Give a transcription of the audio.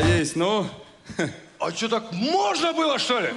Есть, ну... А что, так можно было, что ли?